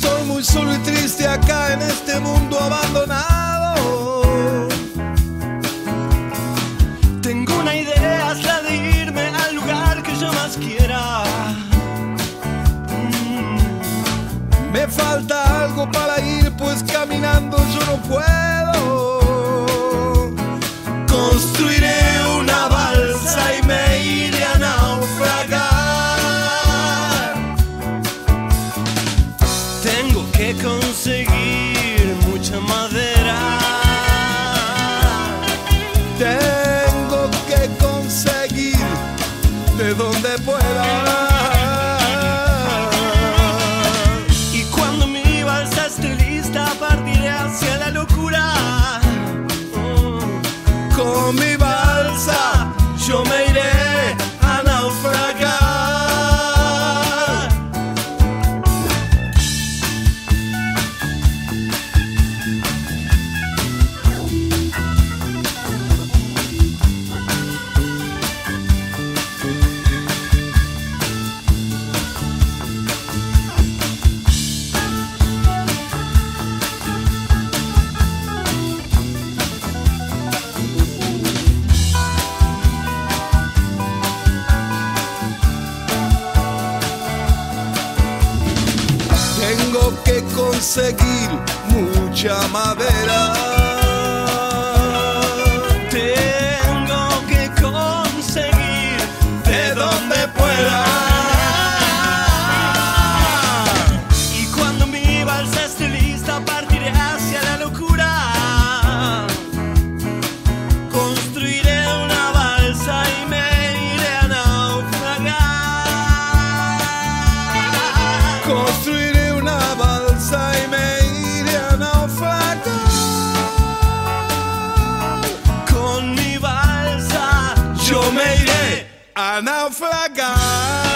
Estoy muy solo y triste acá en este mundo abandonado. Tengo una idea, es la de irme al lugar que yo más quiera. Mm. Me falta algo para ir, pues caminando yo no puedo. Donde pueda. Conseguir mucha madera. an naufragar.